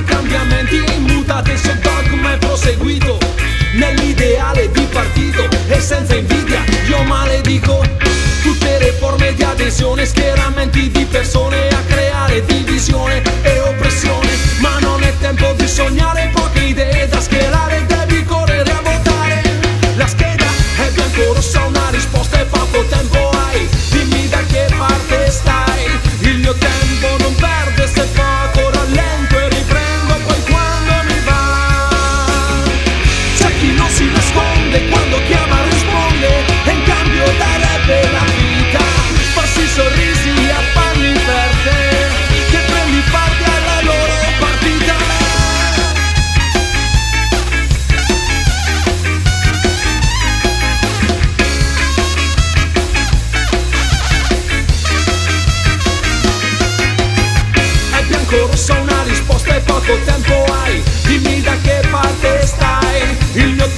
di cambiamenti immutate se il dogma è proseguito nell'ideale di partito e senza invidia io maledico tutte le forme di adesione schieramenti di persone. corsa una risposta e poco tempo hai, dimmi da che parte stai, il mio